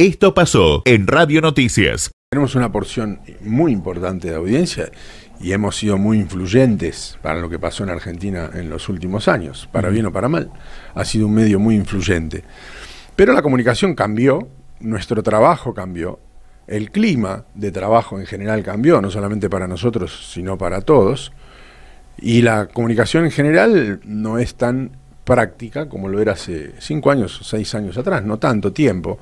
Esto pasó en Radio Noticias. Tenemos una porción muy importante de audiencia y hemos sido muy influyentes para lo que pasó en Argentina en los últimos años, para bien o para mal. Ha sido un medio muy influyente. Pero la comunicación cambió, nuestro trabajo cambió, el clima de trabajo en general cambió, no solamente para nosotros, sino para todos. Y la comunicación en general no es tan práctica como lo era hace cinco años, seis años atrás, no tanto tiempo,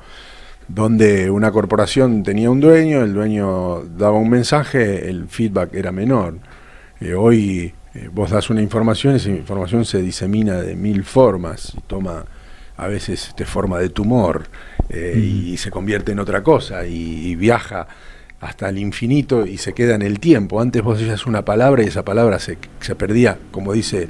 donde una corporación tenía un dueño, el dueño daba un mensaje, el feedback era menor. Eh, hoy eh, vos das una información, esa información se disemina de mil formas, y toma a veces este, forma de tumor eh, y se convierte en otra cosa y, viaja hasta el infinito y se queda en el tiempo. Antes vos decías una palabra y esa palabra se, se perdía, como dice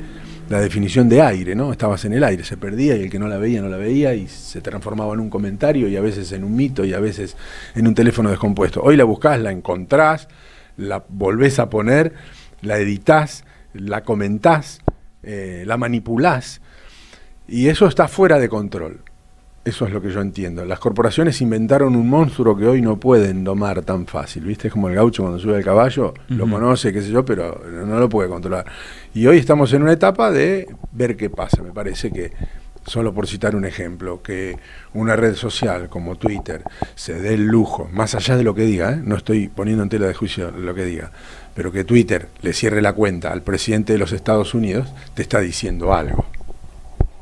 la definición de aire, ¿no? Estabas en el aire, se perdía y el que no la veía no la veía y se transformaba en un comentario y a veces en un mito y a veces en un teléfono descompuesto. Hoy la buscás, la encontrás, la volvés a poner, la editás, la comentás, eh, la manipulás y eso está fuera de control. Eso es lo que yo entiendo. Las corporaciones inventaron un monstruo que hoy no pueden domar tan fácil. ¿Viste? Es como el gaucho cuando sube al caballo, lo conoce, qué sé yo, pero no lo puede controlar. Y hoy estamos en una etapa de ver qué pasa. Me parece que, solo por citar un ejemplo, que una red social como Twitter se dé el lujo, más allá de lo que diga, ¿eh? no estoy poniendo en tela de juicio lo que diga, pero que Twitter le cierre la cuenta al presidente de los Estados Unidos, te está diciendo algo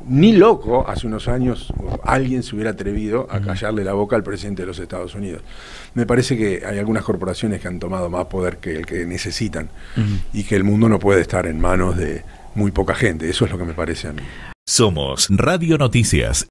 ni loco, hace unos años alguien se hubiera atrevido a callarle la boca al presidente de los Estados Unidos. Me parece que hay algunas corporaciones que han tomado más poder que el que necesitan y que el mundo no puede estar en manos de muy poca gente. Eso es lo que me parece a mí. Somos Radio Noticias.